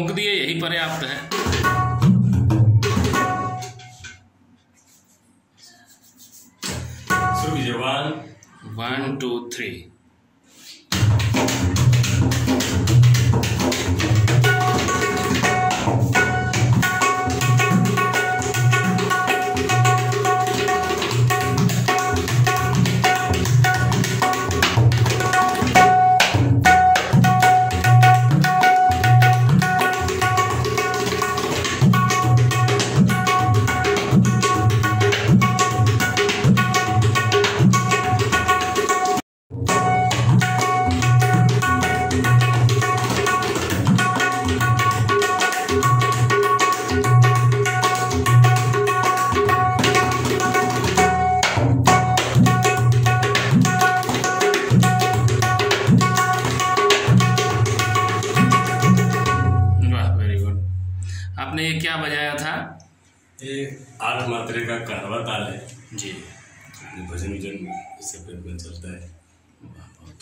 को जो आपके मन में आए ठोंक दिए यही पर्याप्त है। शुरू वन वन टू थ्री आपने ये क्या बजाया था? ये आठ मात्रे का कहवा ताल है। जी। भजन वज़न इससे चलता है। बहुत।